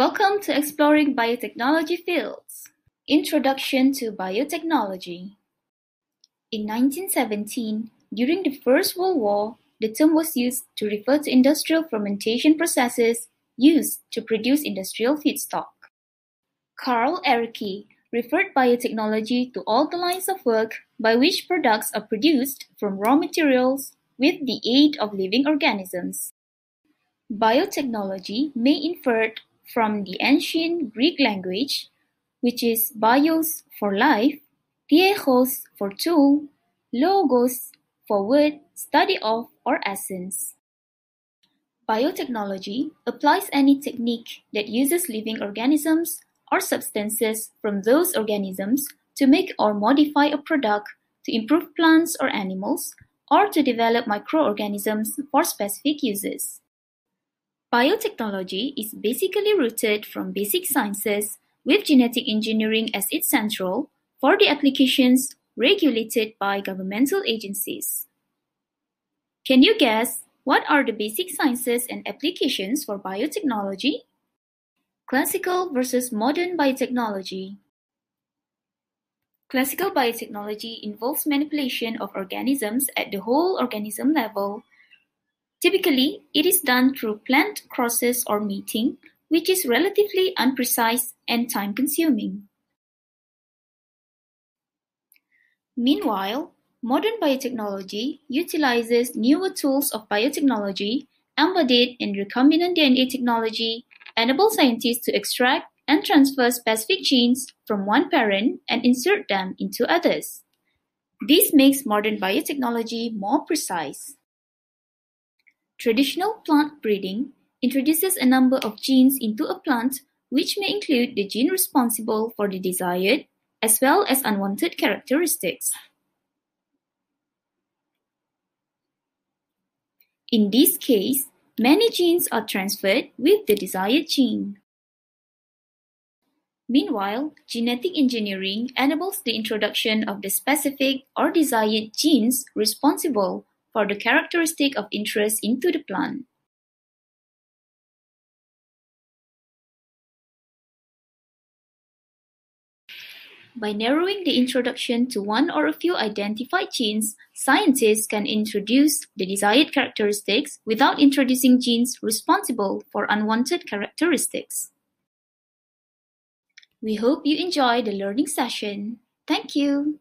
Welcome to Exploring Biotechnology Fields. Introduction to Biotechnology. In 1917, during the First World War, the term was used to refer to industrial fermentation processes used to produce industrial feedstock. Karl Ereky referred biotechnology to all the lines of work by which products are produced from raw materials with the aid of living organisms. Biotechnology may infer from the ancient Greek language, which is bios for life, techos for tool, logos for word, study of, or essence. Biotechnology applies any technique that uses living organisms or substances from those organisms to make or modify a product to improve plants or animals or to develop microorganisms for specific uses. Biotechnology is basically rooted from basic sciences with genetic engineering as its central for the applications regulated by governmental agencies. Can you guess what are the basic sciences and applications for biotechnology? Classical versus modern biotechnology. Classical biotechnology involves manipulation of organisms at the whole organism level. Typically, it is done through plant crosses or mating, which is relatively unprecise and time-consuming. Meanwhile, modern biotechnology utilizes newer tools of biotechnology embodied in recombinant DNA technology enable scientists to extract and transfer specific genes from one parent and insert them into others. This makes modern biotechnology more precise. Traditional plant breeding introduces a number of genes into a plant which may include the gene responsible for the desired as well as unwanted characteristics. In this case, Many genes are transferred with the desired gene. Meanwhile, genetic engineering enables the introduction of the specific or desired genes responsible for the characteristic of interest into the plant. By narrowing the introduction to one or a few identified genes, scientists can introduce the desired characteristics without introducing genes responsible for unwanted characteristics. We hope you enjoy the learning session. Thank you.